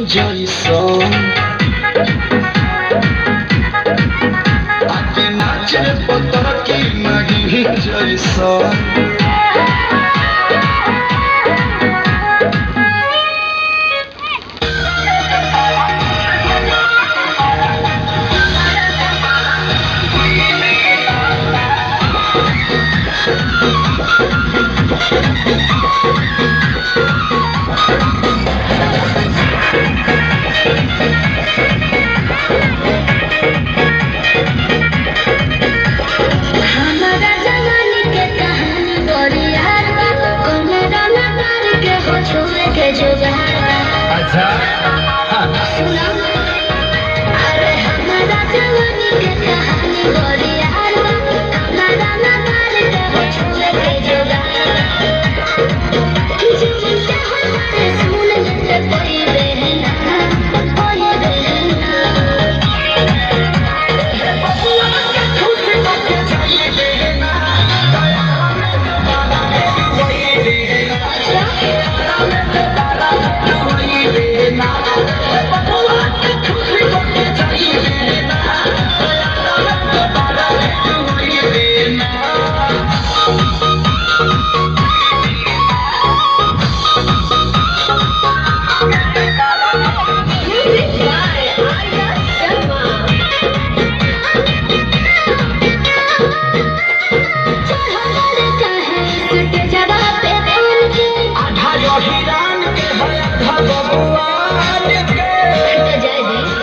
enjoy your song. Ate nache potoki magi enjoy your song Thank अच्छा हाँ। भगवान के।